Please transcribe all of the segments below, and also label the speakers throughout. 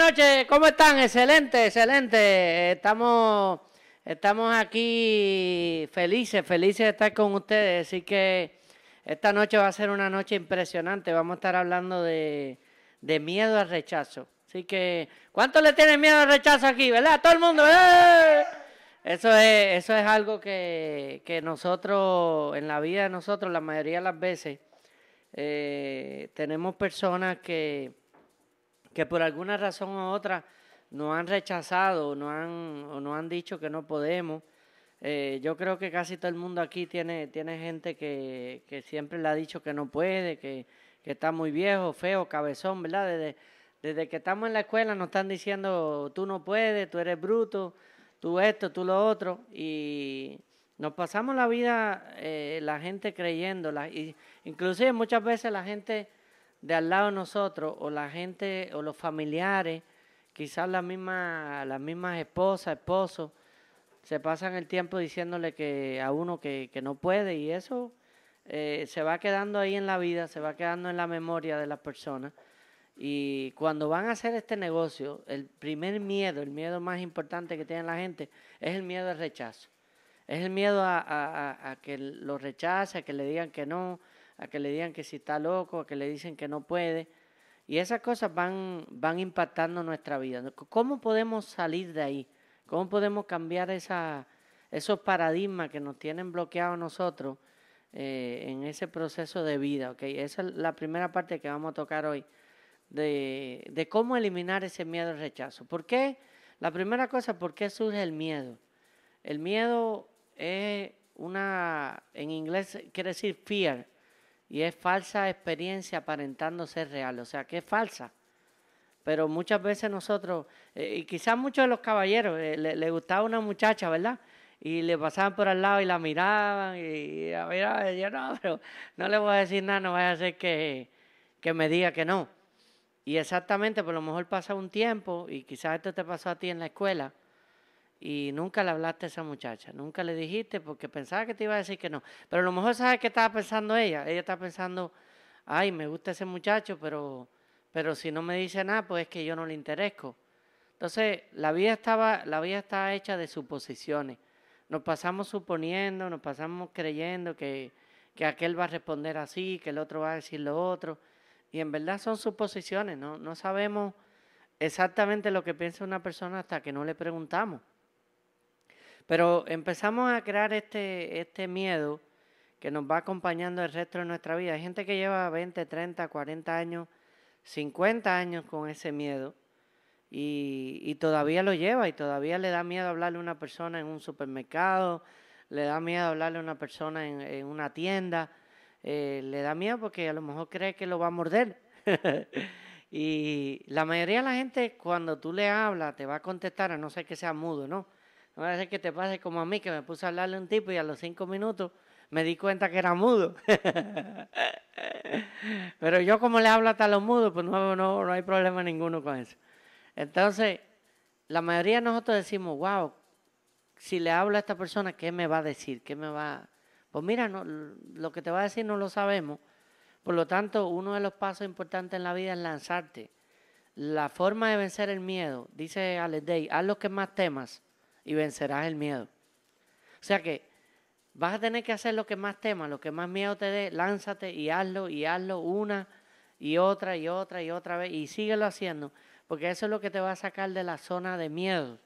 Speaker 1: noches, ¿cómo están? Excelente, excelente. Estamos, estamos aquí felices, felices de estar con ustedes. Así que esta noche va a ser una noche impresionante. Vamos a estar hablando de, miedo al rechazo. Así que, ¿cuánto le tienen miedo al rechazo aquí, verdad? Todo el mundo, ¡eh! Eso es, eso es algo que, que nosotros, en la vida de nosotros, la mayoría de las veces, eh, tenemos personas que que por alguna razón u otra nos han rechazado han, o nos han dicho que no podemos. Eh, yo creo que casi todo el mundo aquí tiene, tiene gente que, que siempre le ha dicho que no puede, que, que, está muy viejo, feo, cabezón, ¿verdad? Desde, desde que estamos en la escuela nos están diciendo tú no puedes, tú eres bruto, tú esto, tú lo otro. Y nos pasamos la vida eh, la gente creyéndola. Y inclusive muchas veces la gente de al lado de nosotros o la gente o los familiares, quizás las mismas, las mismas esposas, esposos, se pasan el tiempo diciéndole que a uno que, que no puede y eso eh, se va quedando ahí en la vida, se va quedando en la memoria de las personas. Y cuando van a hacer este negocio, el primer miedo, el miedo más importante que tiene la gente, es el miedo al rechazo. Es el miedo a, a, a que lo rechace, a que le digan que no, a que le digan que si está loco, a que le dicen que no puede. Y esas cosas van, van impactando nuestra vida. ¿Cómo podemos salir de ahí? ¿Cómo podemos cambiar esa, esos paradigmas que nos tienen bloqueados nosotros eh, en ese proceso de vida? ¿okay? Esa es la primera parte que vamos a tocar hoy, de, de cómo eliminar ese miedo al rechazo. ¿Por qué? La primera cosa, ¿por qué surge el miedo? El miedo es una, en inglés quiere decir fear, y es falsa experiencia aparentando ser real, o sea, que es falsa. Pero muchas veces nosotros, eh, y quizás muchos de los caballeros, eh, le, gustaba una muchacha, ¿verdad? Y le pasaban por al lado y la miraban y, a ver, yo no, pero no le voy a decir nada, no vaya a hacer que, que me diga que no. Y exactamente, por lo mejor pasa un tiempo, y quizás esto te pasó a ti en la escuela, y nunca le hablaste a esa muchacha, nunca le dijiste porque pensaba que te iba a decir que no. Pero a lo mejor sabes qué estaba pensando ella. Ella está pensando, ay, me gusta ese muchacho, pero, pero si no me dice nada, pues es que yo no le interesco. Entonces, la vida, estaba, la vida está hecha de suposiciones. Nos pasamos suponiendo, nos pasamos creyendo que, que aquel va a responder así, que el otro va a decir lo otro. Y en verdad son suposiciones, no, no sabemos exactamente lo que piensa una persona hasta que no le preguntamos. Pero empezamos a crear este, este miedo que nos va acompañando el resto de nuestra vida. Hay gente que lleva 20, 30, 40 años, 50 años con ese miedo y, y todavía lo lleva y todavía le da miedo hablarle a una persona en un supermercado, le da miedo hablarle a una persona en, una tienda, eh, le da miedo porque a lo mejor cree que lo va a morder. y la mayoría de la gente cuando tú le hablas te va a contestar, a no ser que sea mudo, ¿no? No a ser que te pase como a mí, que me puse a hablarle a un tipo y a los cinco minutos me di cuenta que era mudo. Pero yo como le hablo hasta los mudos, pues no, no, no hay problema ninguno con eso. Entonces, la mayoría de nosotros decimos, wow, si le hablo a esta persona, ¿qué me va a decir? ¿Qué me va Pues mira, no, lo que te va a decir no lo sabemos. Por lo tanto, uno de los pasos importantes en la vida es lanzarte. La forma de vencer el miedo, dice Alex Day, haz lo que más temas y vencerás el miedo. O sea que vas a tener que hacer lo que más temas, lo que más miedo te dé, lánzate y hazlo y hazlo una y otra y otra y otra vez y síguelo haciendo, porque eso es lo que te va a sacar de la zona de miedo.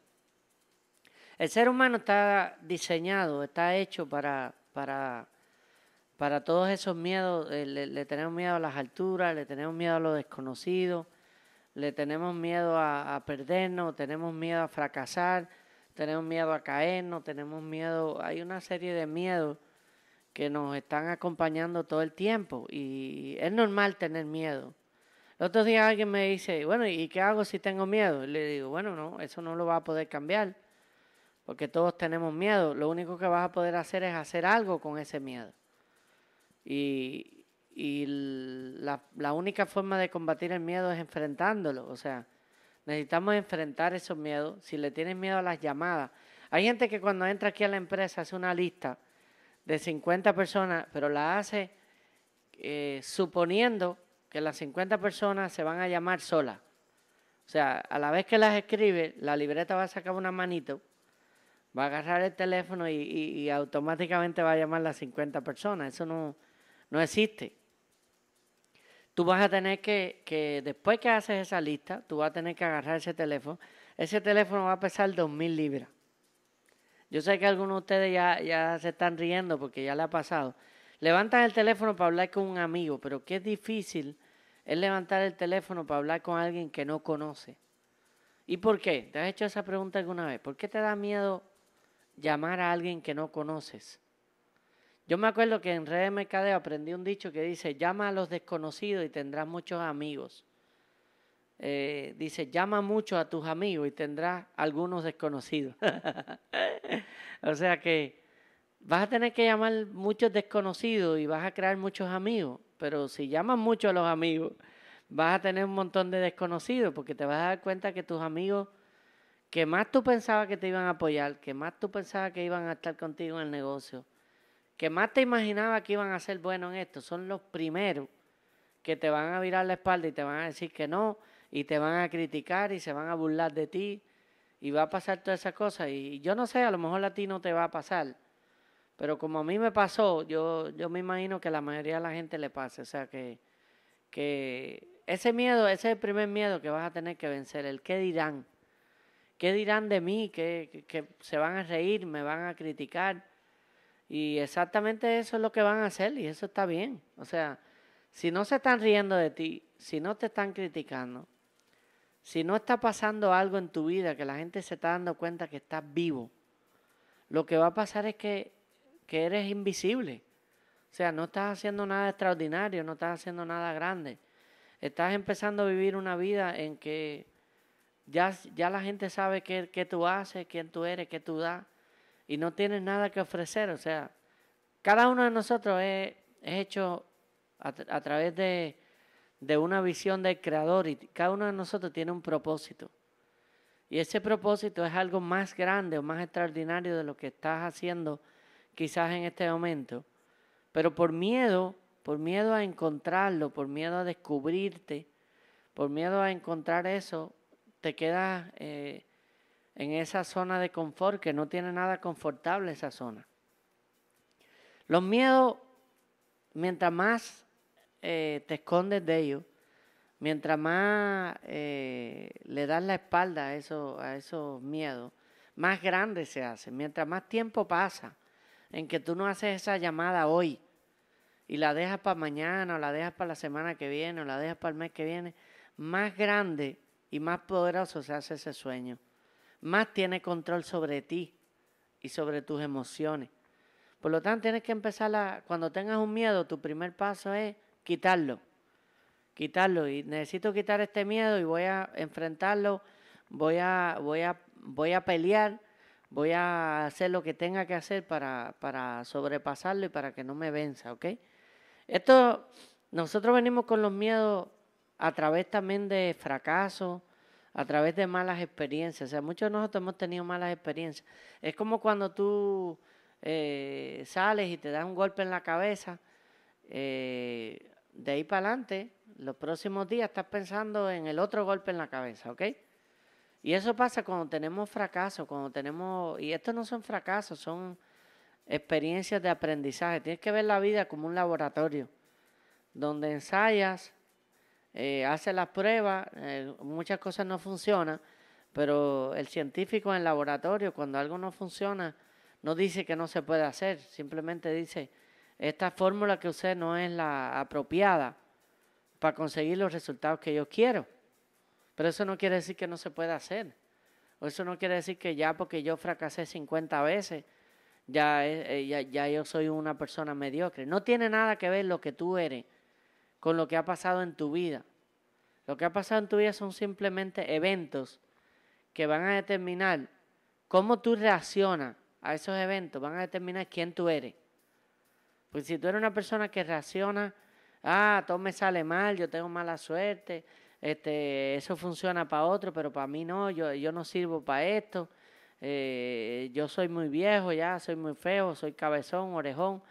Speaker 1: El ser humano está diseñado, está hecho para, para, para todos esos miedos. Eh, le, tenemos miedo a las alturas, le tenemos miedo a lo desconocido, le tenemos miedo a, a perdernos, tenemos miedo a fracasar, tenemos miedo a caernos, tenemos miedo, hay una serie de miedos que nos están acompañando todo el tiempo y es normal tener miedo. El otro día alguien me dice, bueno, ¿y qué hago si tengo miedo? Y le digo, bueno, no, eso no lo va a poder cambiar, porque todos tenemos miedo. Lo único que vas a poder hacer es hacer algo con ese miedo. Y, la, la única forma de combatir el miedo es enfrentándolo, o sea, Necesitamos enfrentar esos miedos. Si le tienes miedo a las llamadas. Hay gente que cuando entra aquí a la empresa hace una lista de 50 personas, pero la hace eh, suponiendo que las 50 personas se van a llamar solas. O sea, a la vez que las escribe, la libreta va a sacar una manito, va a agarrar el teléfono y, automáticamente va a llamar las 50 personas. Eso no, no existe. Tú vas a tener que, que, después que haces esa lista, tú vas a tener que agarrar ese teléfono. Ese teléfono va a pesar 2.000 libras. Yo sé que algunos de ustedes ya, ya se están riendo porque ya le ha pasado. Levantan el teléfono para hablar con un amigo, pero qué difícil es levantar el teléfono para hablar con alguien que no conoce. ¿Y por qué? ¿Te has hecho esa pregunta alguna vez? ¿Por qué te da miedo llamar a alguien que no conoces? Yo me acuerdo que en Red Mercadeo aprendí un dicho que dice, llama a los desconocidos y tendrás muchos amigos. Eh, dice, llama mucho a tus amigos y tendrás algunos desconocidos. o sea que vas a tener que llamar muchos desconocidos y vas a crear muchos amigos, pero si llamas mucho a los amigos, vas a tener un montón de desconocidos porque te vas a dar cuenta que tus amigos que más tú pensabas que te iban a apoyar, que más tú pensabas que iban a estar contigo en el negocio, que más te imaginabas que iban a ser buenos en esto, son los primeros que te van a virar la espalda y te van a decir que no, y te van a criticar y se van a burlar de ti, y va a pasar todas esas cosas. Y yo no sé, a lo mejor a ti no te va a pasar, pero como a mí me pasó, yo, yo me imagino que a la mayoría de la gente le pasa. O sea que, que ese miedo, ese es el primer miedo que vas a tener que vencer, el qué dirán. ¿Qué dirán de mí? que, que se van a reír? ¿Me van a criticar? Y exactamente eso es lo que van a hacer y eso está bien. O sea, si no se están riendo de ti, si no te están criticando, si no está pasando algo en tu vida que la gente se está dando cuenta que estás vivo, lo que va a pasar es que, que eres invisible. O sea, no estás haciendo nada extraordinario, no estás haciendo nada grande. Estás empezando a vivir una vida en que ya, ya la gente sabe qué, qué tú haces, quién tú eres, qué tú das y no tienes nada que ofrecer. O sea, cada uno de nosotros es, hecho a, través de, de una visión del Creador y cada uno de nosotros tiene un propósito. Y ese propósito es algo más grande o más extraordinario de lo que estás haciendo quizás en este momento. Pero por miedo, por miedo a encontrarlo, por miedo a descubrirte, por miedo a encontrar eso, te quedas eh, en esa zona de confort que no tiene nada confortable esa zona. Los miedos, mientras más eh, te escondes de ellos, mientras más eh, le das la espalda a, eso, a esos miedos, más grandes se hacen. Mientras más tiempo pasa en que tú no haces esa llamada hoy y la dejas para mañana o la dejas para la semana que viene o la dejas para el mes que viene, más grande y más poderoso se hace ese sueño más tiene control sobre ti y sobre tus emociones. Por lo tanto, tienes que empezar a, cuando tengas un miedo, tu primer paso es quitarlo. Quitarlo. Y necesito quitar este miedo y voy a enfrentarlo, voy a, voy a, voy a pelear, voy a hacer lo que tenga que hacer para, para sobrepasarlo y para que no me venza, ¿ok? Esto, nosotros venimos con los miedos a través también de fracasos, a través de malas experiencias. O sea, muchos de nosotros hemos tenido malas experiencias. Es como cuando tú eh, sales y te das un golpe en la cabeza, eh, de ahí para adelante, los próximos días estás pensando en el otro golpe en la cabeza, ¿ok? Y eso pasa cuando tenemos fracasos, cuando tenemos, y estos no son fracasos, son experiencias de aprendizaje. Tienes que ver la vida como un laboratorio, donde ensayas, eh, hace las pruebas, eh, muchas cosas no funcionan, pero el científico en el laboratorio, cuando algo no funciona, no dice que no se puede hacer, simplemente dice, esta fórmula que usé no es la apropiada para conseguir los resultados que yo quiero. Pero eso no quiere decir que no se pueda hacer. O eso no quiere decir que ya porque yo fracasé 50 veces, ya, eh, ya, ya yo soy una persona mediocre. No tiene nada que ver lo que tú eres con lo que ha pasado en tu vida. Lo que ha pasado en tu vida son simplemente eventos que van a determinar cómo tú reaccionas a esos eventos, van a determinar quién tú eres. Pues si tú eres una persona que reacciona, ah, todo me sale mal, yo tengo mala suerte, este, eso funciona para otro, pero para mí no, yo, yo no sirvo para esto, eh, yo soy muy viejo ya, soy muy feo, soy cabezón, orejón,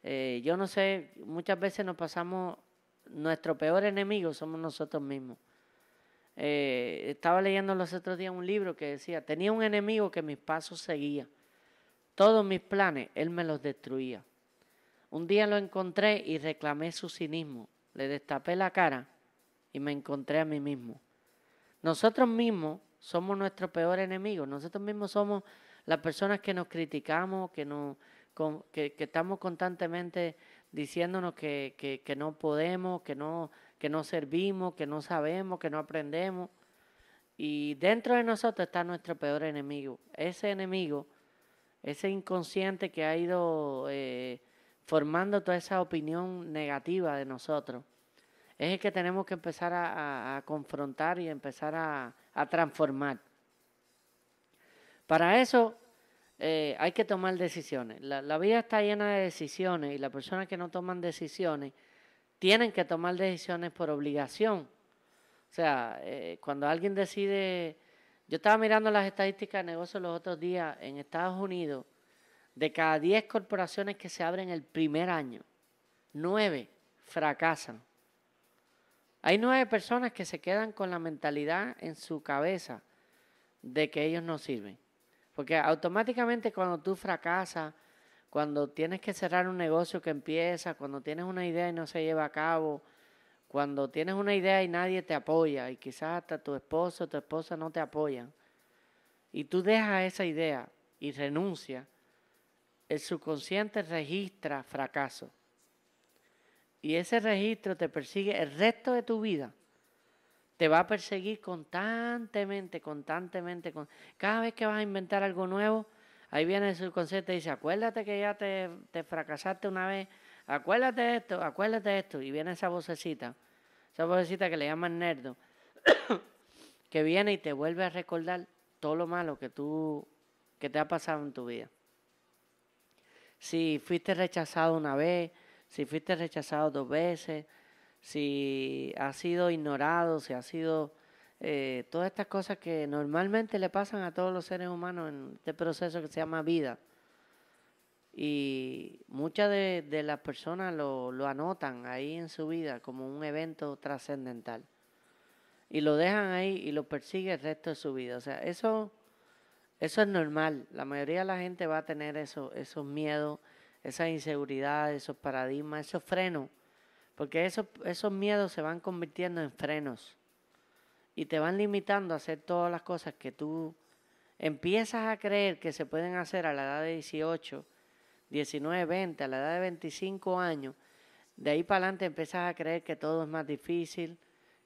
Speaker 1: eh, yo no sé, muchas veces nos pasamos nuestro peor enemigo somos nosotros mismos. Eh, estaba leyendo los otros días un libro que decía, tenía un enemigo que mis pasos seguía. Todos mis planes, él me los destruía. Un día lo encontré y reclamé su cinismo. Le destapé la cara y me encontré a mí mismo. Nosotros mismos somos nuestro peor enemigo. Nosotros mismos somos las personas que nos criticamos, que, nos, que, estamos constantemente diciéndonos que, que, no podemos, que no, que no servimos, que no sabemos, que no aprendemos. Y dentro de nosotros está nuestro peor enemigo. Ese enemigo, ese inconsciente que ha ido eh, formando toda esa opinión negativa de nosotros, es el que tenemos que empezar a, confrontar y empezar a, transformar. Para eso eh, hay que tomar decisiones. La, vida está llena de decisiones y las personas que no toman decisiones tienen que tomar decisiones por obligación. O sea, eh, cuando alguien decide, yo estaba mirando las estadísticas de negocios los otros días en Estados Unidos, de cada 10 corporaciones que se abren el primer año, 9 fracasan. Hay nueve personas que se quedan con la mentalidad en su cabeza de que ellos no sirven. Porque automáticamente cuando tú fracasas, cuando tienes que cerrar un negocio que empieza, cuando tienes una idea y no se lleva a cabo, cuando tienes una idea y nadie te apoya, y quizás hasta tu esposo o tu esposa no te apoyan, y tú dejas esa idea y renuncias, el subconsciente registra fracaso. Y ese registro te persigue el resto de tu vida. Te va a perseguir constantemente, constantemente. Cada vez que vas a inventar algo nuevo, ahí viene el subconsciente y dice, acuérdate que ya te, te fracasaste una vez, acuérdate de esto, acuérdate de esto. Y viene esa vocecita, esa vocecita que le llaman nerdo, que viene y te vuelve a recordar todo lo malo que tú, que te ha pasado en tu vida. Si fuiste rechazado una vez, si fuiste rechazado dos veces, si has sido ignorado, si has sido... Eh, todas estas cosas que normalmente le pasan a todos los seres humanos en este proceso que se llama vida. Y muchas de, las personas lo, lo, anotan ahí en su vida como un evento trascendental. Y lo dejan ahí y lo persigue el resto de su vida. O sea, eso, eso es normal. La mayoría de la gente va a tener eso, esos miedos, esa inseguridad, esos paradigmas, esos frenos, porque esos, esos miedos se van convirtiendo en frenos y te van limitando a hacer todas las cosas que tú empiezas a creer que se pueden hacer a la edad de 18, 19, 20, a la edad de 25 años. De ahí para adelante empiezas a creer que todo es más difícil,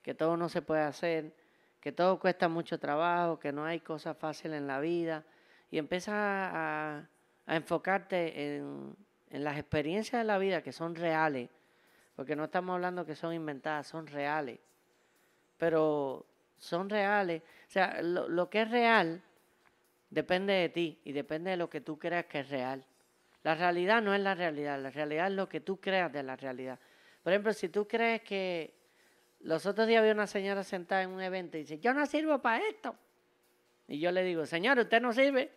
Speaker 1: que todo no se puede hacer, que todo cuesta mucho trabajo, que no hay cosas fáciles en la vida. Y empiezas a, a enfocarte en, las experiencias de la vida que son reales, porque no estamos hablando que son inventadas, son reales, pero son reales. O sea, lo, que es real depende de ti y depende de lo que tú creas que es real. La realidad no es la realidad, la realidad es lo que tú creas de la realidad. Por ejemplo, si tú crees que los otros días había una señora sentada en un evento y dice, yo no sirvo para esto. Y yo le digo, señor, usted no sirve.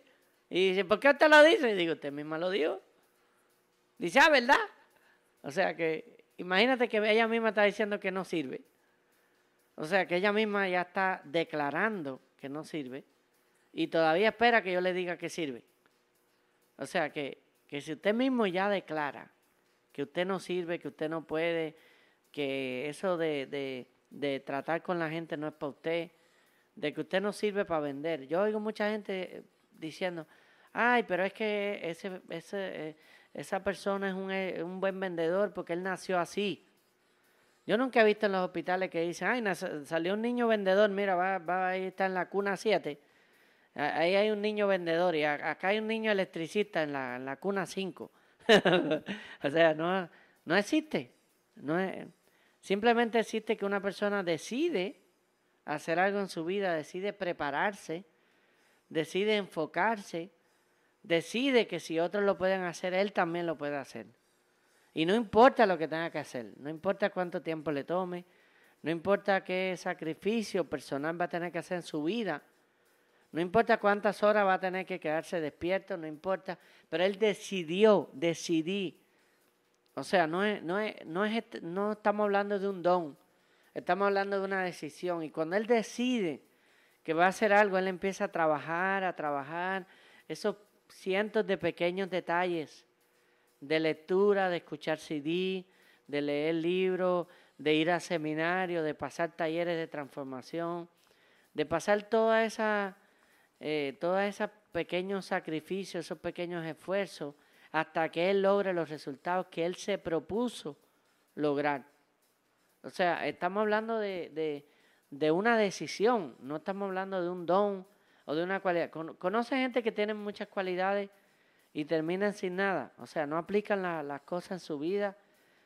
Speaker 1: Y dice, ¿por qué usted lo dice? Y digo, usted misma lo dijo. Dice, ah, ¿verdad? O sea que, imagínate que ella misma está diciendo que no sirve. O sea que ella misma ya está declarando que no sirve y todavía espera que yo le diga que sirve. O sea que, que si usted mismo ya declara que usted no sirve, que usted no puede, que eso de, de, de tratar con la gente no es para usted, de que usted no sirve para vender. Yo oigo mucha gente diciendo, ay, pero es que ese, ese, eh, esa persona es un, eh, un, buen vendedor porque él nació así. Yo nunca he visto en los hospitales que dicen, ay, salió un niño vendedor, mira, va, va a estar en la cuna 7. Ahí hay un niño vendedor y acá hay un niño electricista en la, la cuna 5. o sea, no, no existe. No simplemente existe que una persona decide hacer algo en su vida, decide prepararse decide enfocarse, decide que si otros lo pueden hacer, él también lo puede hacer. Y no importa lo que tenga que hacer, no importa cuánto tiempo le tome, no importa qué sacrificio personal va a tener que hacer en su vida, no importa cuántas horas va a tener que quedarse despierto, no importa, pero él decidió, decidí. O sea, no, es, no, es, no, es, no estamos hablando de un don, Estamos hablando de una decisión. Y cuando él decide que va a hacer algo, él empieza a trabajar, a trabajar. Esos cientos de pequeños detalles de lectura, de escuchar CD, de leer libros, de ir a seminarios, de pasar talleres de transformación, de pasar toda esa, eh, todos esos pequeños sacrificios, esos pequeños esfuerzos, hasta que él logre los resultados que él se propuso lograr. O sea, estamos hablando de, de, una decisión, no estamos hablando de un don o de una cualidad. Conoce gente que tiene muchas cualidades y terminan sin nada. O sea, no aplican las cosas en su vida.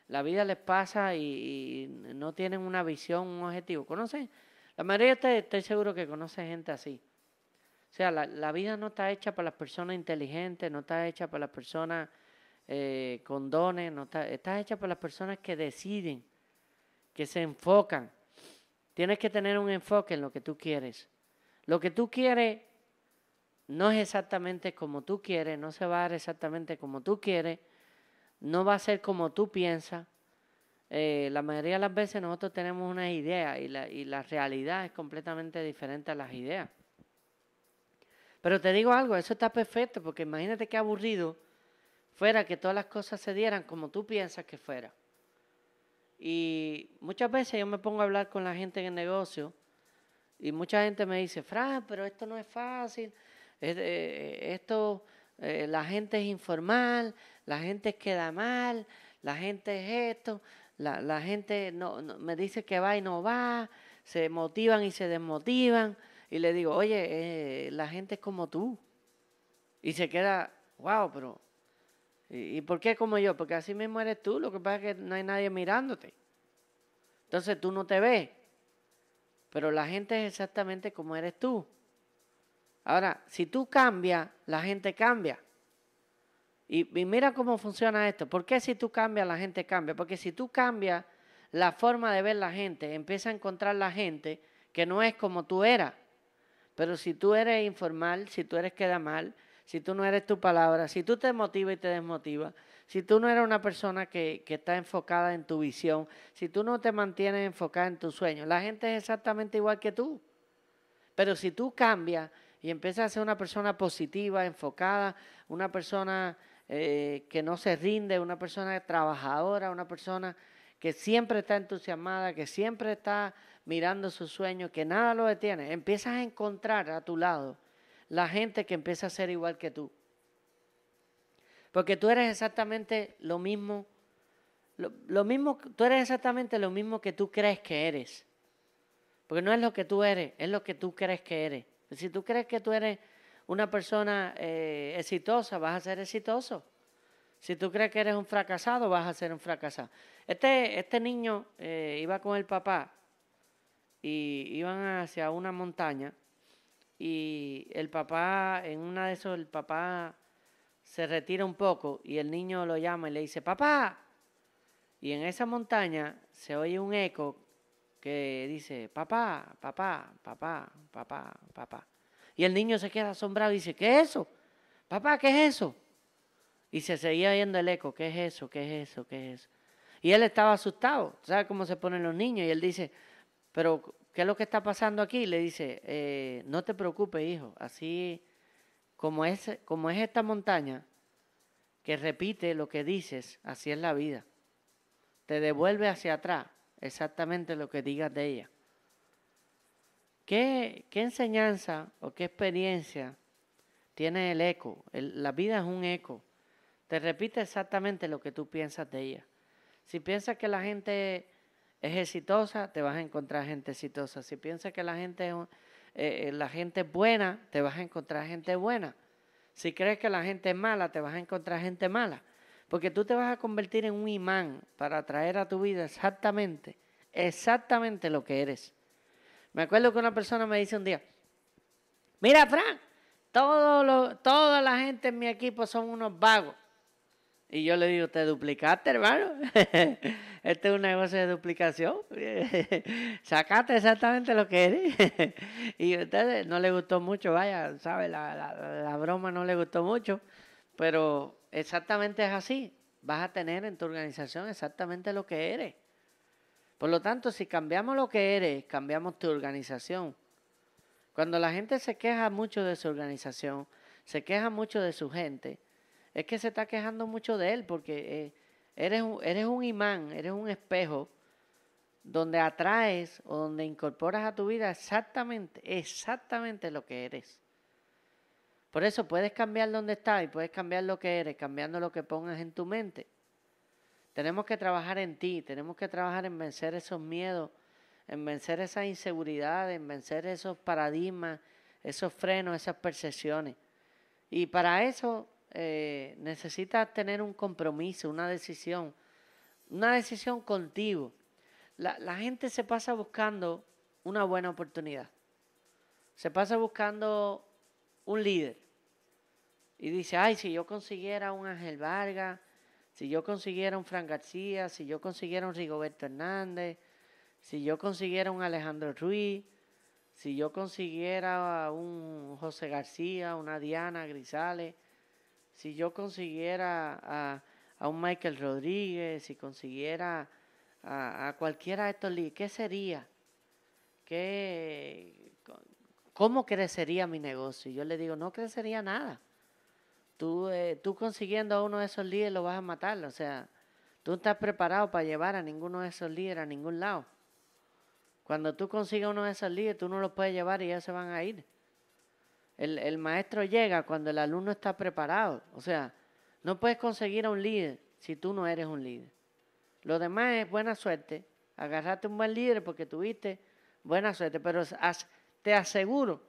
Speaker 1: La vida les pasa y, no tienen una visión, un objetivo. ¿Conocen? La mayoría ustedes estoy seguro que conoce gente así. O sea, la, vida no está hecha para las personas inteligentes, no está hecha para las personas eh, con dones, no está, está hecha para las personas que deciden, que se enfocan. Tienes que tener un enfoque en lo que tú quieres. Lo que tú quieres no es exactamente como tú quieres, no se va a dar exactamente como tú quieres, no va a ser como tú piensas. Eh, la mayoría de las veces nosotros tenemos una idea y la, y la realidad es completamente diferente a las ideas. Pero te digo algo, eso está perfecto, porque imagínate qué aburrido fuera que todas las cosas se dieran como tú piensas que fuera. Y muchas veces yo me pongo a hablar con la gente en el negocio y mucha gente me dice, Fran, pero esto no es fácil, eh, esto, eh, la gente es informal, la gente queda mal, la gente es esto, la, gente no, me dice que va y no va, se motivan y se desmotivan y le digo, oye, eh, la gente es como tú. Y se queda, wow, pero ¿y, por qué como yo? Porque así mismo eres tú, lo que pasa es que no hay nadie mirándote. Entonces tú no te ves, pero la gente es exactamente como eres tú. Ahora, si tú cambias, la gente cambia. Y, mira cómo funciona esto. ¿Por qué si tú cambias, la gente cambia? Porque si tú cambias la forma de ver la gente, empieza a encontrar la gente que no es como tú eras. Pero si tú eres informal, si tú eres queda mal, si tú no eres tu palabra, si tú te motivas y te desmotivas, si tú no eres una persona que, está enfocada en tu visión, si tú no te mantienes enfocada en tus sueños, la gente es exactamente igual que tú. Pero si tú cambias y empiezas a ser una persona positiva, enfocada, una persona eh, que no se rinde, una persona trabajadora, una persona que siempre está entusiasmada, que siempre está mirando sus sueños, que nada lo detiene. Empiezas a encontrar a tu lado la gente que empieza a ser igual que tú. Porque tú eres exactamente lo mismo, lo, mismo, tú eres exactamente lo mismo que tú crees que eres. Porque no es lo que tú eres, es lo que tú crees que eres. Si tú crees que tú eres una persona eh, exitosa, vas a ser exitoso. Si tú crees que eres un fracasado, vas a ser un fracasado. Este, este niño eh, iba con el papá y iban hacia una montaña y el papá, en una de esos, el papá se retira un poco y el niño lo llama y le dice, papá. Y en esa montaña se oye un eco que dice, papá, papá, papá, papá, papá. Y el niño se queda asombrado y dice, ¿qué es eso? Papá, ¿qué es eso? Y se seguía oyendo el eco, ¿qué es eso? ¿Qué es eso? ¿Qué es eso? Y él estaba asustado, ¿sabes cómo se ponen los niños? Y él dice, pero ¿qué es lo que está pasando aquí? Le dice, eh, no te preocupes, hijo, así como es, esta montaña que repite lo que dices, así es la vida. Te devuelve hacia atrás exactamente lo que digas de ella. ¿Qué, enseñanza o qué experiencia tiene el eco? la vida es un eco. Te repite exactamente lo que tú piensas de ella. Si piensas que la gente es exitosa, te vas a encontrar gente exitosa. Si piensas que la gente es, eh, eh, la gente buena, te vas a encontrar gente buena. Si crees que la gente es mala, te vas a encontrar gente mala. Porque tú te vas a convertir en un imán para atraer a tu vida exactamente, exactamente lo que eres. Me acuerdo que una persona me dice un día, mira Fran, todo toda la gente en mi equipo son unos vagos. Y yo le digo, te duplicaste, hermano. este es un negocio de duplicación. Sacaste exactamente lo que eres. y ustedes no le gustó mucho, vaya, ¿sabe? La, la, broma no le gustó mucho. Pero exactamente es así. Vas a tener en tu organización exactamente lo que eres. Por lo tanto, si cambiamos lo que eres, cambiamos tu organización. Cuando la gente se queja mucho de su organización, se queja mucho de su gente, es que se está quejando mucho de él porque eh, eres, un, eres un imán, eres un espejo donde atraes o donde incorporas a tu vida exactamente, exactamente lo que eres. Por eso puedes cambiar donde estás y puedes cambiar lo que eres, cambiando lo que pongas en tu mente. Tenemos que trabajar en ti, tenemos que trabajar en vencer esos miedos, en vencer esas inseguridades, en vencer esos paradigmas, esos frenos, esas percepciones. Y para eso eh, necesitas tener un compromiso, una decisión, una decisión contigo. La, la gente se pasa buscando una buena oportunidad. Se pasa buscando un líder. Y dice, ay, si yo consiguiera un Ángel Vargas, si yo consiguiera un Fran García, si yo consiguiera un Rigoberto Hernández, si yo consiguiera un Alejandro Ruiz, si yo consiguiera un José García, una Diana Grisales, si yo consiguiera a, un Michael Rodríguez, si consiguiera a, cualquiera de estos líderes, ¿qué sería? ¿Qué, ¿Cómo crecería mi negocio? Y yo le digo, no crecería nada. Tú, eh, tú consiguiendo a uno de esos líderes lo vas a matar. O sea, tú estás preparado para llevar a ninguno de esos líderes a ningún lado. Cuando tú consigues uno de esos líderes, tú no los puedes llevar y ya se van a ir. El, maestro llega cuando el alumno está preparado. O sea, no puedes conseguir a un líder si tú no eres un líder. Lo demás es buena suerte. Agarrate un buen líder porque tuviste buena suerte. Pero te aseguro,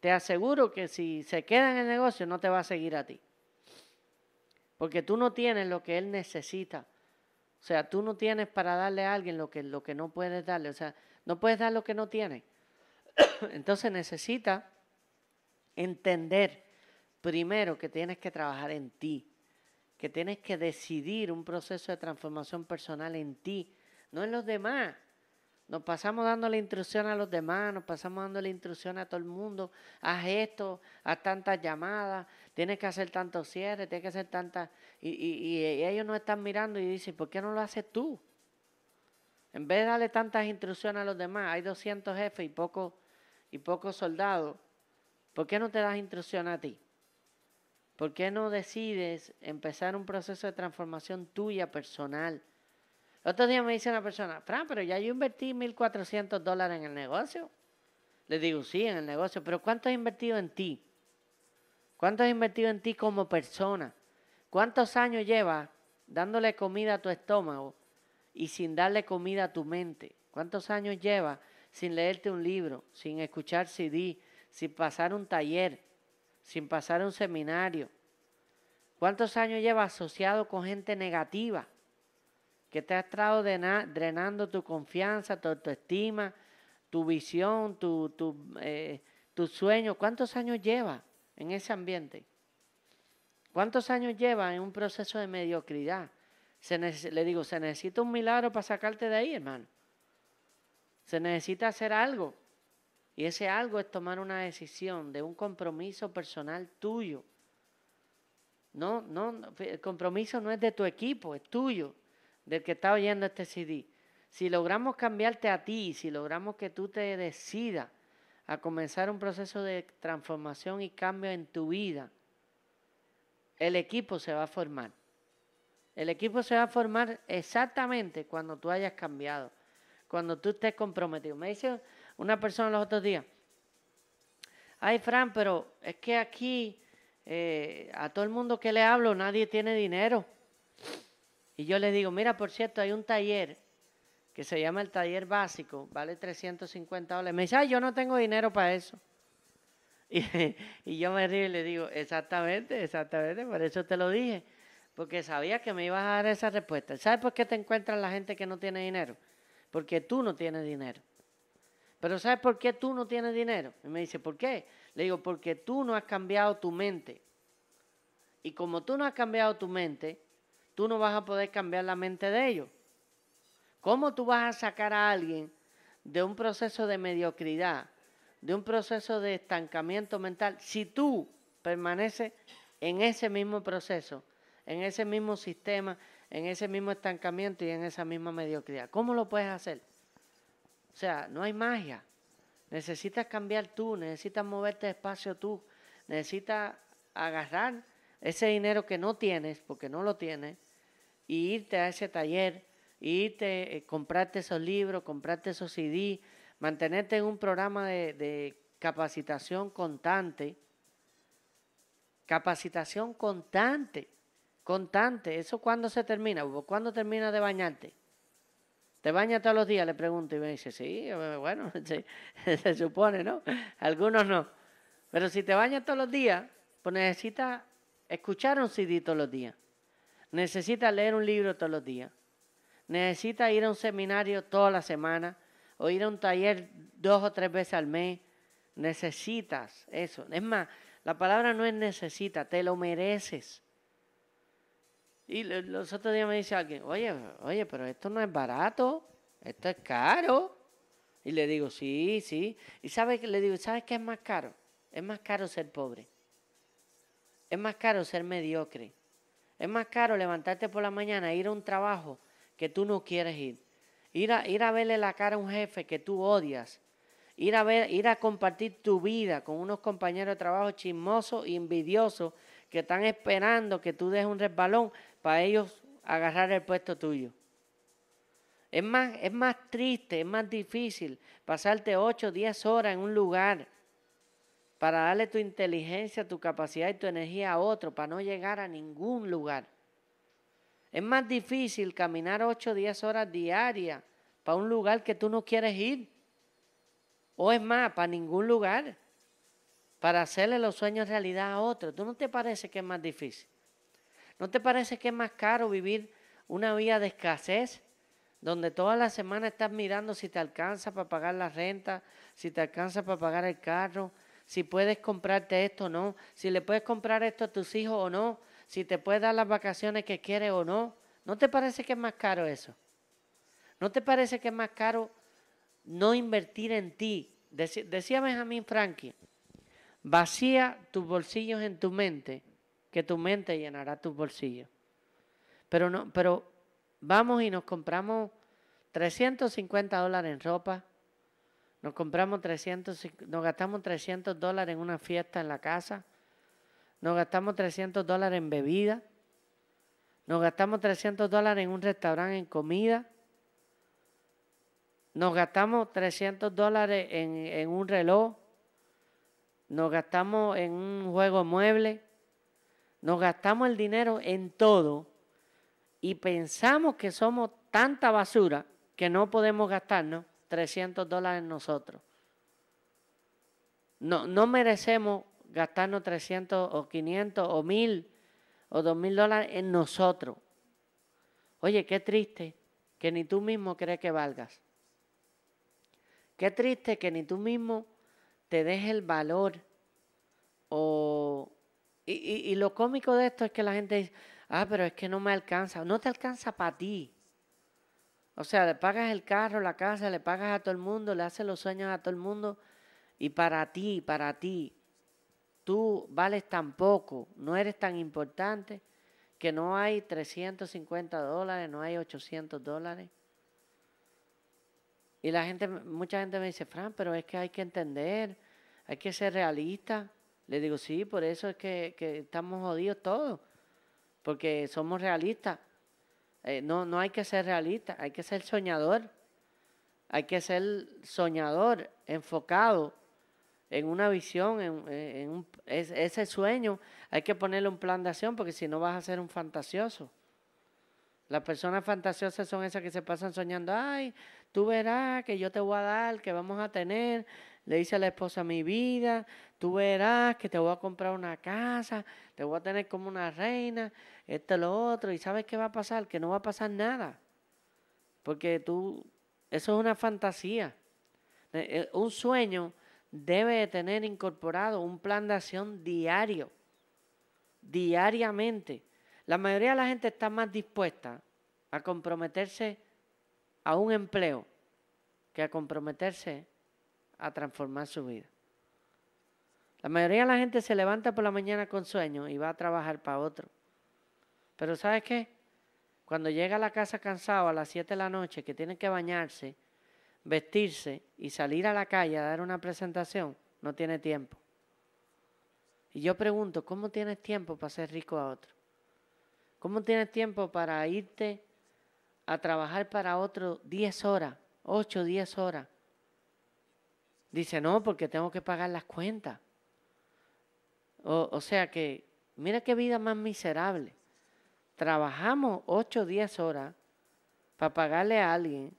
Speaker 1: te aseguro que si se queda en el negocio no te va a seguir a ti. Porque tú no tienes lo que él necesita. O sea, tú no tienes para darle a alguien lo que, lo que no puedes darle. O sea, no puedes dar lo que no tienes. Entonces necesita entender primero que tienes que trabajar en ti, que tienes que decidir un proceso de transformación personal en ti, no en los demás. Nos pasamos dando la instrucción a los demás, nos pasamos dando la instrucción a todo el mundo. Haz esto, haz tantas llamadas, tienes que hacer tantos cierres, tienes que hacer tantas... Y, y, ellos nos están mirando y dicen, ¿por qué no lo haces tú? En vez de darle tantas instrucciones a los demás, hay 200 jefes y pocos y pocos soldados. ¿Por qué no te das instrucción a ti? ¿Por qué no decides empezar un proceso de transformación tuya personal? Otro día me dice una persona, Fran, pero ya yo invertí 1.400 dólares en el negocio. Le digo, sí, en el negocio, pero ¿cuánto has invertido en ti? ¿Cuánto has invertido en ti como persona? ¿Cuántos años llevas dándole comida a tu estómago y sin darle comida a tu mente? ¿Cuántos años llevas sin leerte un libro, sin escuchar CD, sin pasar un taller, sin pasar un seminario? ¿Cuántos años llevas asociado con gente negativa? que te ha estado drenando tu confianza, tu autoestima, tu visión, tu, tu, eh, sueño. ¿Cuántos años lleva en ese ambiente? ¿Cuántos años lleva en un proceso de mediocridad? Le digo, se necesita un milagro para sacarte de ahí, hermano. Se necesita hacer algo. Y ese algo es tomar una decisión de un compromiso personal tuyo. No, no, el compromiso no es de tu equipo, es tuyo del que está oyendo este CD, si logramos cambiarte a ti, si logramos que tú te decidas a comenzar un proceso de transformación y cambio en tu vida, el equipo se va a formar. El equipo se va a formar exactamente cuando tú hayas cambiado, cuando tú estés comprometido. Me dice una persona los otros días, ay Fran, pero es que aquí eh, a todo el mundo que le hablo nadie tiene dinero. Y yo le digo, mira, por cierto, hay un taller que se llama el taller básico, vale 350 dólares. Me dice, ay, yo no tengo dinero para eso. Y, yo me río y le digo, exactamente, exactamente, por eso te lo dije, porque sabía que me ibas a dar esa respuesta. ¿Sabes por qué te encuentras la gente que no tiene dinero? Porque tú no tienes dinero. Pero ¿sabes por qué tú no tienes dinero? Y me dice, ¿por qué? Le digo, porque tú no has cambiado tu mente. Y como tú no has cambiado tu mente, tú no vas a poder cambiar la mente de ellos. ¿Cómo tú vas a sacar a alguien de un proceso de mediocridad, de un proceso de estancamiento mental, si tú permaneces en ese mismo proceso, en ese mismo sistema, en ese mismo estancamiento y en esa misma mediocridad? ¿Cómo lo puedes hacer? Sea, no hay magia. Necesitas cambiar tú, necesitas moverte despacio tú, necesitas agarrar ese dinero que no tienes, porque no lo tienes, y irte a ese taller, irte, eh, comprarte esos libros, comprarte esos CD, mantenerte en un programa de, de capacitación constante. Capacitación constante, constante. ¿Eso cuándo se termina? ¿Cuándo termina de bañarte? ¿Te bañas todos los días? Le pregunto y me dice, sí, eh, bueno, se supone, ¿no? Algunos no. Pero si te bañas todos los días, pues necesitas escuchar un CD todos los días. Necesitas leer un libro todos los días. Necesitas ir a un seminario toda la semana o ir a un taller dos o tres veces al mes. Necesitas eso. Es más, la palabra no es necesita, te lo mereces. Y los otros días me dice alguien, oye, oye, pero esto no es barato, esto es caro. Y le digo, sí, sí. Y sabe que le digo, ¿sabes qué es más caro? Es más caro ser pobre. Es más caro ser mediocre. Es más caro levantarte por la mañana ir a un trabajo que tú no quieres ir. Ir a, ir a verle la cara a un jefe que tú odias. Ir a, ver, ir a compartir tu vida con unos compañeros de trabajo chismosos y envidiosos que están esperando que tú dejes un resbalón para ellos agarrar el puesto tuyo. Es más, es más triste, es más difícil pasarte 8 o 10 horas en un lugar para darle tu inteligencia, tu capacidad y tu energía a otro, para no llegar a ningún lugar. Es más difícil caminar 8 o 10 horas diarias para un lugar que tú no quieres ir. O es más, para ningún lugar. Para hacerle los sueños realidad a otro. ¿Tú no te parece que es más difícil? ¿No te parece que es más caro vivir una vida de escasez? Donde toda la semana estás mirando si te alcanza para pagar la renta, si te alcanza para pagar el carro, si puedes comprarte esto o no, si le puedes comprar esto a tus hijos o no, si te puedes dar las vacaciones que quieres o no. ¿No te parece que es más caro eso? ¿No te parece que es más caro no invertir en ti? decía Benjamin Franklin, vacía tus bolsillos en tu mente que tu mente llenará tus bolsillos. Pero, no, pero vamos y nos compramos 350 dólares en ropa, nos compramos 300, nos gastamos 300 dólares en una fiesta en la casa, nos gastamos 300 dólares en bebida, nos gastamos 300 dólares en un restaurante en comida, nos gastamos 300 dólares en, en un reloj, nos gastamos en un juego mueble, nos gastamos el dinero en todo y pensamos que somos tanta basura que no podemos gastarnos 300 dólares en nosotros. No, no merecemos gastarnos 300 o 500 o 1000 o 2000 dólares en nosotros. Oye, qué triste que ni tú mismo crees que valgas. Qué triste que ni tú mismo te dejes el valor o y, lo cómico de esto es que la gente dice, ah, pero es que no me alcanza. No te alcanza para ti. O sea, le pagas el carro, la casa, le pagas a todo el mundo, le haces los sueños a todo el mundo. Y para ti, para ti, tú vales tan poco, no eres tan importante, que no hay 350 dólares, no hay 800 dólares. Y la gente, mucha gente me dice, Fran, pero es que hay que entender, hay que ser realista. Le digo, sí, por eso es que, estamos jodidos todos, porque somos realistas. Eh, no, no hay que ser realista, hay que ser soñador. Hay que ser soñador, enfocado en una visión, en, un, ese sueño. Hay que ponerle un plan de acción, porque si no vas a ser un fantasioso. Las personas fantasiosas son esas que se pasan soñando, ay, tú verás que yo te voy a dar, que vamos a tener, le dice a la esposa, mi vida, tú verás que te voy a comprar una casa, te voy a tener como una reina, esto, lo otro, y ¿sabes qué va a pasar? Que no va a pasar nada, porque tú, eso es una fantasía. Eh, eh, un sueño debe tener incorporado un plan de acción diario, diariamente. La mayoría de la gente está más dispuesta a comprometerse a un empleo que a comprometerse a transformar su vida. La mayoría de la gente se levanta por la mañana con sueño y va a trabajar para otro. Pero ¿sabes qué? Cuando llega a la casa cansado a las 7 de la noche, que tiene que bañarse, vestirse y salir a la calle a dar una presentación, no tiene tiempo. Y yo pregunto, ¿cómo tienes tiempo para ser rico a otro? ¿Cómo tienes tiempo para irte a trabajar para otro 10 horas, 8, 10 horas? Dice, no, porque tengo que pagar las cuentas. O, o sea que, mira qué vida más miserable. Trabajamos 8, 10 horas para pagarle a alguien,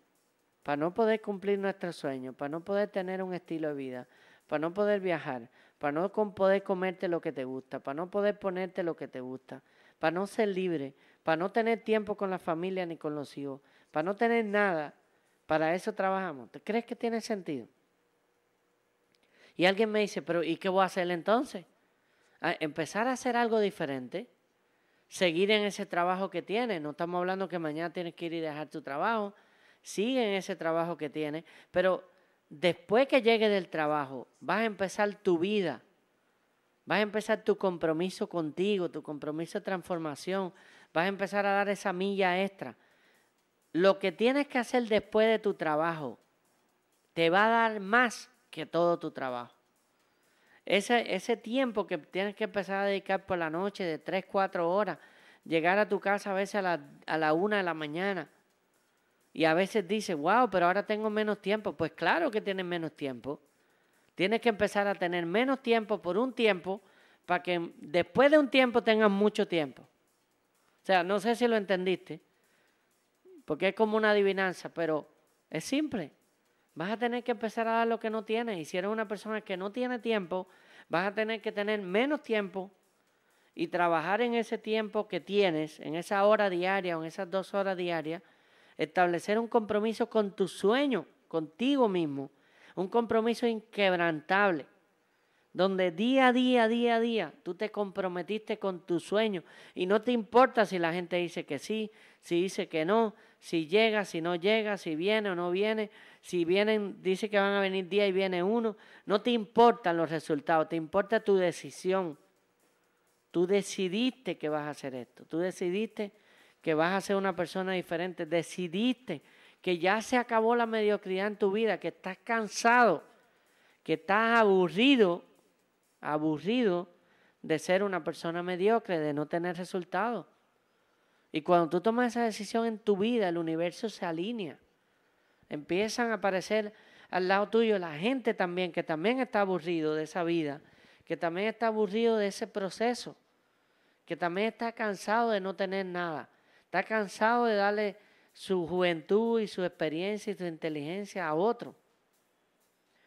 Speaker 1: para no poder cumplir nuestros sueños, para no poder tener un estilo de vida, para no poder viajar, para no poder comerte lo que te gusta, para no poder ponerte lo que te gusta, para no ser libre, para no tener tiempo con la familia ni con los hijos, para no tener nada. Para eso trabajamos. ¿Te crees que tiene sentido? Y alguien me dice, pero ¿y qué voy a hacer entonces? empezar a hacer algo diferente, seguir en ese trabajo que tienes. No estamos hablando que mañana tienes que ir y dejar tu trabajo. Sigue en ese trabajo que tienes, pero después que llegue del trabajo, vas a empezar tu vida. Vas a empezar tu compromiso contigo, tu compromiso de transformación. Vas a empezar a dar esa milla extra. Lo que tienes que hacer después de tu trabajo te va a dar más que todo tu trabajo. Ese, ese tiempo que tienes que empezar a dedicar por la noche de 3, 4 horas, llegar a tu casa a veces a la, a la 1 de la mañana, y a veces dice, wow, pero ahora tengo menos tiempo. Pues claro que tienes menos tiempo. Tienes que empezar a tener menos tiempo por un tiempo para que después de un tiempo tengas mucho tiempo. Sea, no sé si lo entendiste, porque es como una adivinanza, pero es simple. Vas a tener que empezar a dar lo que no tienes. Y si eres una persona que no tiene tiempo, vas a tener que tener menos tiempo y trabajar en ese tiempo que tienes, en esa hora diaria o en esas dos horas diarias, establecer un compromiso con tu sueño, contigo mismo, un compromiso inquebrantable, donde día a día, día a día, tú te comprometiste con tu sueño y no te importa si la gente dice que sí, si dice que no, si llega, si no llega, si viene o no viene, si vienen, dice que van a venir día y viene uno, no te importan los resultados, te importa tu decisión. Tú decidiste que vas a hacer esto, tú decidiste que vas a ser una persona diferente. Decidiste que ya se acabó la mediocridad en tu vida, que estás cansado, que estás aburrido, aburrido de ser una persona mediocre, de no tener resultados. Y cuando tú tomas esa decisión en tu vida, el universo se alinea. Empiezan a aparecer al lado tuyo la gente también, que también está aburrido de esa vida, que también está aburrido de ese proceso, que también está cansado de no tener nada. Está cansado de darle su juventud y su experiencia y su inteligencia a otro.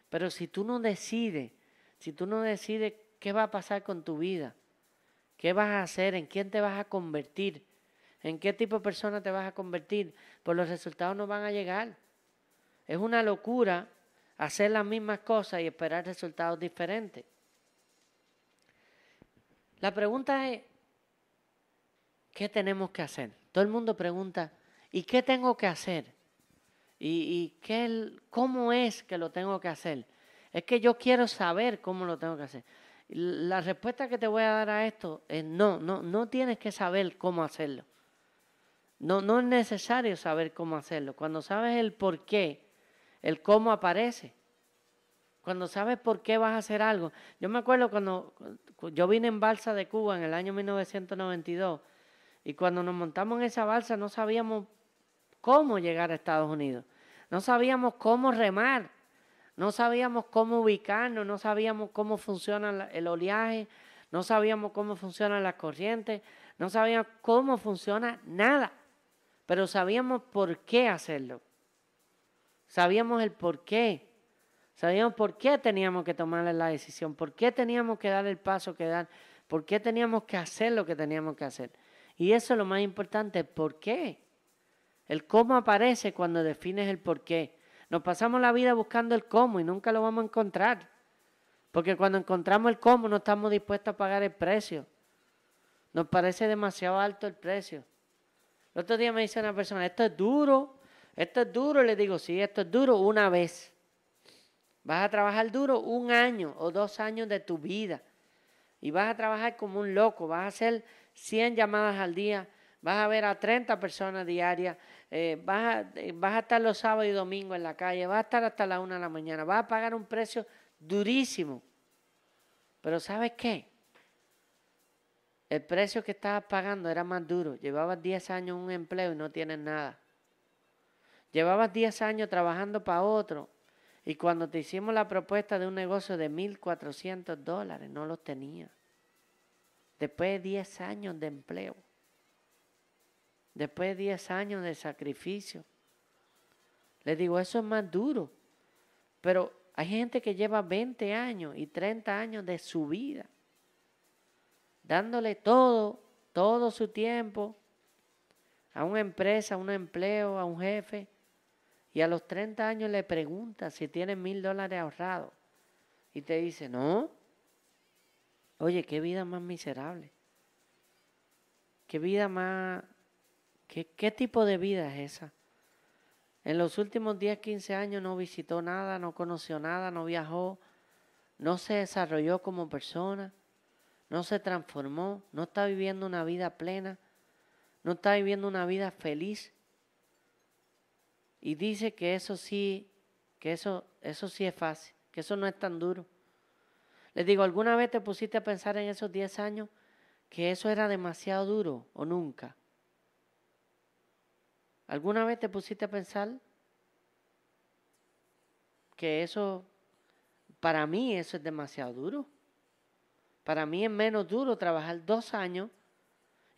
Speaker 1: Pero si tú no decides, si tú no decides qué va a pasar con tu vida, qué vas a hacer, en quién te vas a convertir, en qué tipo de persona te vas a convertir, pues los resultados no van a llegar. Es una locura hacer las mismas cosas y esperar resultados diferentes. La pregunta es, ¿qué tenemos que hacer? Todo el mundo pregunta, ¿y qué tengo que hacer? ¿Y, qué, cómo es que lo tengo que hacer? Es que yo quiero saber cómo lo tengo que hacer. La respuesta que te voy a dar a esto es no, no, no tienes que saber cómo hacerlo. No, no es necesario saber cómo hacerlo. Cuando sabes el por qué, el cómo aparece. Cuando sabes por qué vas a hacer algo. Yo me acuerdo cuando yo vine en Balsa de Cuba en el año 1992 y cuando nos montamos en esa balsa no sabíamos cómo llegar a Estados Unidos. No sabíamos cómo remar. No sabíamos cómo ubicarnos. No sabíamos cómo funciona el oleaje. No sabíamos cómo funcionan las corrientes. No sabíamos cómo funciona nada. Pero sabíamos por qué hacerlo. Sabíamos el por qué. Sabíamos por qué teníamos que tomar la decisión. Por qué teníamos que dar el paso que dar. Por qué teníamos que hacer lo que teníamos que hacer. Y eso es lo más importante, ¿por qué? El cómo aparece cuando defines el por qué. Nos pasamos la vida buscando el cómo y nunca lo vamos a encontrar. Porque cuando encontramos el cómo no estamos dispuestos a pagar el precio. Nos parece demasiado alto el precio. El otro día me dice una persona, esto es duro, esto es duro. Le digo, sí, esto es duro una vez. Vas a trabajar duro un año o dos años de tu vida. Y vas a trabajar como un loco, vas a hacer 100 llamadas al día, vas a ver a 30 personas diarias, eh, vas, a, eh, vas a estar los sábados y domingos en la calle, vas a estar hasta la una de la mañana, vas a pagar un precio durísimo. Pero ¿sabes qué? El precio que estabas pagando era más duro. Llevabas 10 años en un empleo y no tienes nada. Llevabas 10 años trabajando para otro y cuando te hicimos la propuesta de un negocio de 1.400 dólares no los tenías. Después de 10 años de empleo. Después de 10 años de sacrificio. Les digo, eso es más duro. Pero hay gente que lleva 20 años y 30 años de su vida. Dándole todo, todo su tiempo a una empresa, a un empleo, a un jefe. Y a los 30 años le pregunta si tiene mil dólares ahorrados. Y te dice, no. Oye, qué vida más miserable. Qué vida más ¿Qué, tipo de vida es esa? En los últimos 10, 15 años no visitó nada, no conoció nada, no viajó, no se desarrolló como persona, no se transformó, no está viviendo una vida plena, no está viviendo una vida feliz. Y dice que eso sí, que eso, eso sí es fácil, que eso no es tan duro. Les digo, ¿alguna vez te pusiste a pensar en esos 10 años que eso era demasiado duro o nunca? ¿Alguna vez te pusiste a pensar que eso, para mí eso es demasiado duro? Para mí es menos duro trabajar dos años.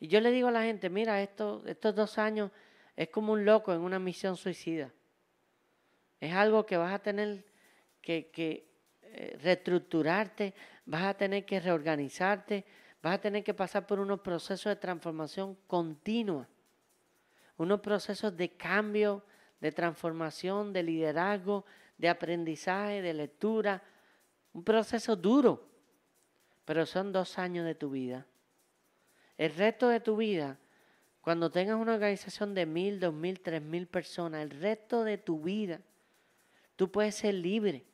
Speaker 1: Y yo le digo a la gente, mira, esto, estos dos años es como un loco en una misión suicida. Es algo que vas a tener que, eh, reestructurarte, vas a tener que reorganizarte, vas a tener que pasar por unos procesos de transformación continua unos procesos de cambio, de transformación, de liderazgo, de aprendizaje, de lectura. Un proceso duro, pero son dos años de tu vida. El resto de tu vida, cuando tengas una organización de mil, dos mil, tres mil personas, el resto de tu vida, tú puedes ser libre,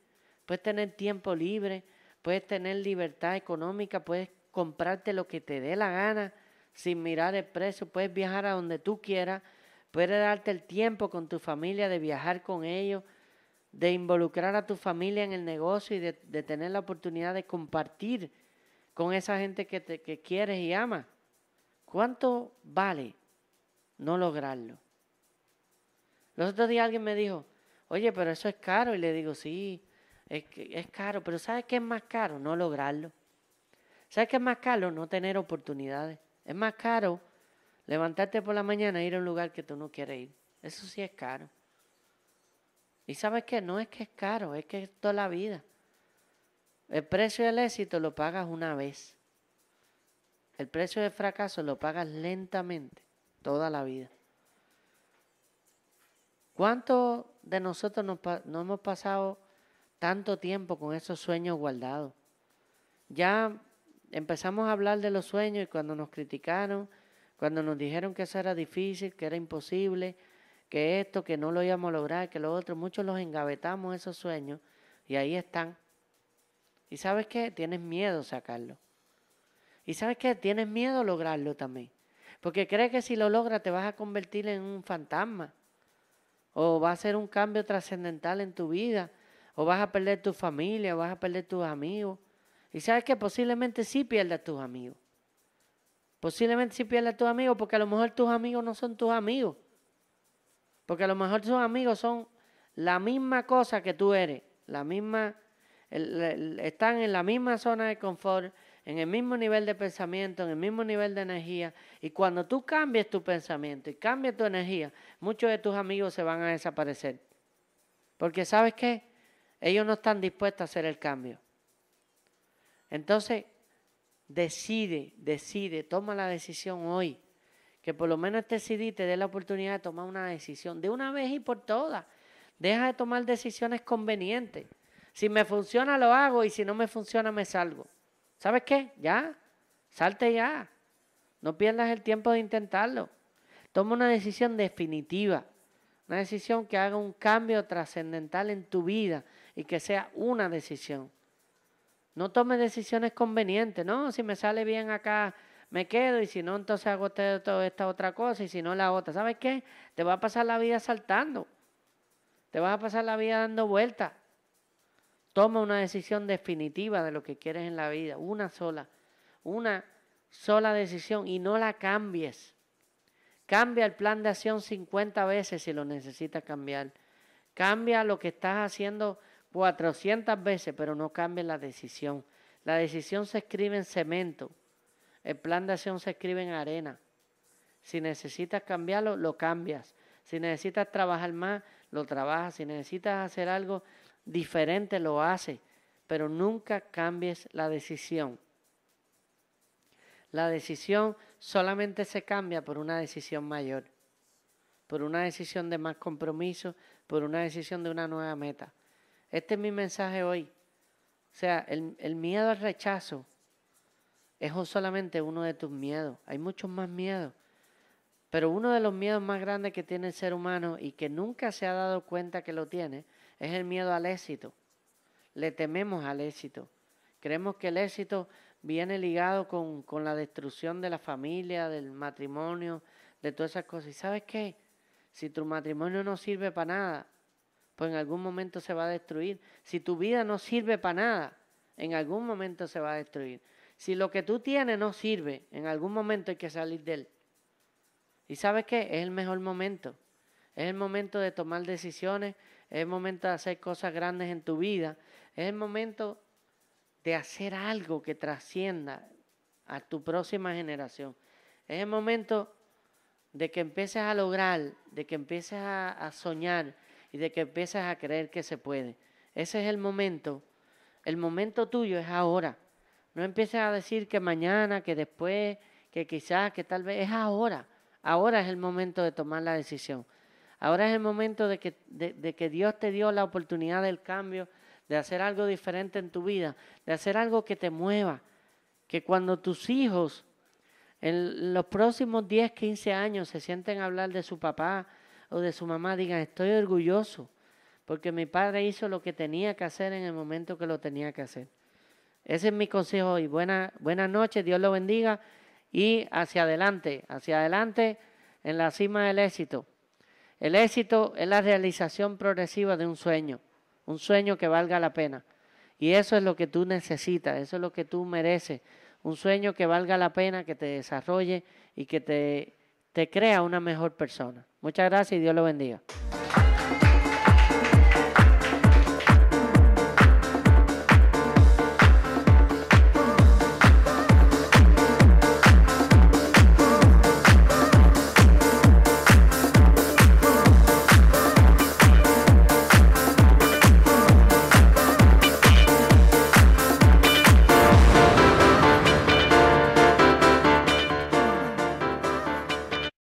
Speaker 1: puedes tener tiempo libre, puedes tener libertad económica, puedes comprarte lo que te dé la gana, sin mirar el precio, puedes viajar a donde tú quieras, puedes darte el tiempo con tu familia de viajar con ellos, de involucrar a tu familia en el negocio y de, tener la oportunidad de compartir con esa gente que, te, que quieres y amas. ¿Cuánto vale no lograrlo? Los otros días alguien me dijo, oye, pero eso es caro. Y le digo, sí, es, es caro, pero ¿sabes qué es más caro? No lograrlo. ¿Sabes qué es más caro? No tener oportunidades. Es más caro levantarte por la mañana e ir a un lugar que tú no quieres ir. Eso sí es caro. Y sabes qué? No es que es caro, es que es toda la vida. El precio del éxito lo pagas una vez. El precio del fracaso lo pagas lentamente, toda la vida. ¿Cuántos de nosotros no hemos pasado tanto tiempo con esos sueños guardados? Ya empezamos a hablar de los sueños y cuando nos criticaron, cuando nos dijeron que eso era difícil, que era imposible, que esto, que no lo íbamos a lograr, que lo otro, muchos los engavetamos esos sueños y ahí están. ¿Y sabes qué? Tienes miedo sacarlo. ¿Y sabes qué? Tienes miedo lograrlo también. Porque crees que si lo logras te vas a convertir en un fantasma. O va a ser un cambio trascendental en tu vida. O vas a perder tu familia, o vas a perder tus amigos. Y sabes que posiblemente sí pierdas tus amigos. Posiblemente si pierdes a tus amigos porque a lo mejor tus amigos no son tus amigos. Porque a lo mejor tus amigos son la misma cosa que tú eres. La misma, están en la misma zona de confort, en el mismo nivel de pensamiento, en el mismo nivel de energía. Y cuando tú cambies tu pensamiento y cambies tu energía, muchos de tus amigos se van a desaparecer. Porque sabes qué? Ellos no están dispuestos a hacer el cambio. Entonces, decide, decide, toma la decisión hoy. Que por lo menos este CD te dé la oportunidad de tomar una decisión de una vez y por todas. Deja de tomar decisiones convenientes. Si me funciona, lo hago y si no me funciona, me salgo. ¿Sabes qué? Ya, salte ya. No pierdas el tiempo de intentarlo. Toma una decisión definitiva. Una decisión que haga un cambio trascendental en tu vida y que sea una decisión. No tome decisiones convenientes, ¿no? Si me sale bien acá me quedo y si no, entonces hago esta, esta otra cosa y si no, la otra. ¿Sabes qué? Te va a pasar la vida saltando. Te vas a pasar la vida dando vueltas. Toma una decisión definitiva de lo que quieres en la vida, una sola, una sola decisión y no la cambies. Cambia el plan de acción 50 veces si lo necesitas cambiar. Cambia lo que estás haciendo 400 veces, pero no cambies la decisión. La decisión se escribe en cemento. El plan de acción se escribe en arena. Si necesitas cambiarlo, lo cambias. Si necesitas trabajar más, lo trabajas. Si necesitas hacer algo diferente, lo haces. Pero nunca cambies la decisión. La decisión solamente se cambia por una decisión mayor, por una decisión de más compromiso, por una decisión de una nueva meta. Este es mi mensaje hoy. O sea, el, miedo al rechazo es solamente uno de tus miedos. Hay muchos más miedos. Pero uno de los miedos más grandes que tiene el ser humano y que nunca se ha dado cuenta que lo tiene es el miedo al éxito. Le tememos al éxito. Creemos que el éxito viene ligado con, con, la destrucción de la familia, del matrimonio, de todas esas cosas. ¿Y sabes qué? Si tu matrimonio no sirve para nada, pues en algún momento se va a destruir. Si tu vida no sirve para nada, en algún momento se va a destruir. Si lo que tú tienes no sirve, en algún momento hay que salir de él. ¿Y sabes qué? Es el mejor momento. Es el momento de tomar decisiones, es el momento de hacer cosas grandes en tu vida, es el momento de hacer algo que trascienda a tu próxima generación. Es el momento de que empieces a lograr, de que empieces a, soñar y de que empieces a creer que se puede. Ese es el momento. El momento tuyo es ahora. No empieces a decir que mañana, que después, que quizás, que tal vez. Es ahora. Ahora es el momento de tomar la decisión. Ahora es el momento de que, de que Dios te dio la oportunidad del cambio de hacer algo diferente en tu vida, de hacer algo que te mueva, que cuando tus hijos en los próximos 10, 15 años se sienten a hablar de su papá o de su mamá, digan, estoy orgulloso, porque mi padre hizo lo que tenía que hacer en el momento que lo tenía que hacer. Ese es mi consejo hoy. Buena, buenas noches, Dios lo bendiga y hacia adelante, hacia adelante en la cima del éxito. El éxito es la realización progresiva de un sueño un sueño que valga la pena. Y eso es lo que tú necesitas, eso es lo que tú mereces, un sueño que valga la pena, que te desarrolle y que te, te crea una mejor persona. Muchas gracias y Dios lo bendiga.